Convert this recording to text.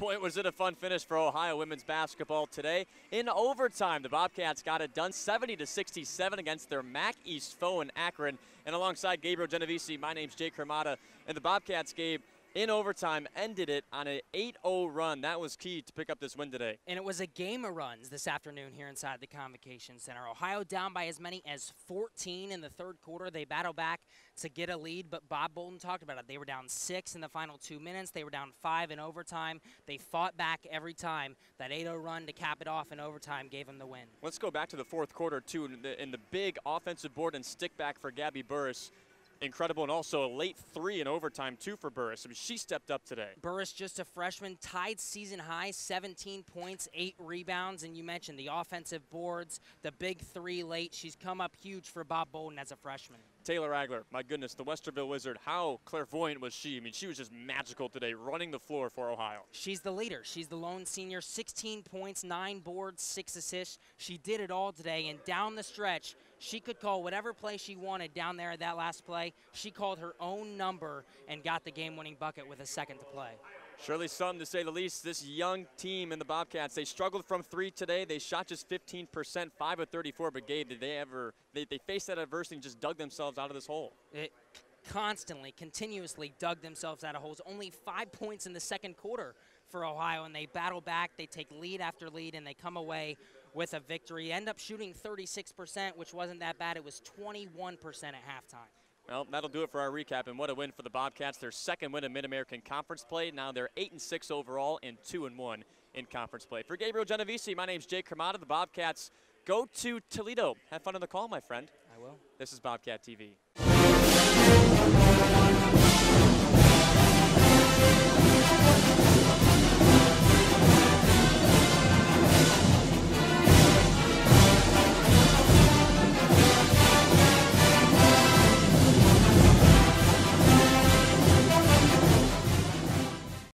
Boy, was it a fun finish for Ohio women's basketball today. In overtime, the Bobcats got it done 70 to 67 against their MAC East foe in Akron. And alongside Gabriel Genovesi, my name's Jake Hromada, and the Bobcats gave in overtime ended it on an 8-0 run. That was key to pick up this win today. And it was a game of runs this afternoon here inside the Convocation Center. Ohio down by as many as 14 in the third quarter. They battle back to get a lead, but Bob Boldon talked about it. They were down six in the final two minutes. They were down five in overtime. They fought back every time. That 8-0 run to cap it off in overtime gave them the win. Let's go back to the fourth quarter, too, in the, in the big offensive board and stick back for Gabby Burris incredible, and also a late three in overtime, too, for Burris. I mean, she stepped up today. Burris, just a freshman, tied season high, 17 points, eight rebounds, and you mentioned the offensive boards, the big three late. She's come up huge for Bob Boldon as a freshman. Taylor Agler, my goodness, the Westerville Wizard, how clairvoyant was she? I mean, she was just magical today, running the floor for Ohio. She's the leader. She's the lone senior, 16 points, nine boards, six assists. She did it all today, and down the stretch, she could call whatever play she wanted down there at that last play. She called her own number and got the game-winning bucket with a second to play. Surely something to say the least. This young team in the Bobcats, they struggled from three today. They shot just 15%, 5 of 34, but Gabe, did they ever, they, they faced that adversity and just dug themselves out of this hole. It constantly, continuously dug themselves out of holes. Only five points in the second quarter for Ohio, and they battle back. They take lead after lead, and they come away with a victory. End up shooting 36%, which wasn't that bad. It was 21% at halftime. Well, that'll do it for our recap, and what a win for the Bobcats. Their second win in Mid-American Conference play. Now they're 8 and 6 overall and 2 and 1 in conference play. For Gabriel Genovesi, my name's Jake Hromada. The Bobcats go to Toledo. Have fun on the call, my friend. I will. This is Bobcat TV.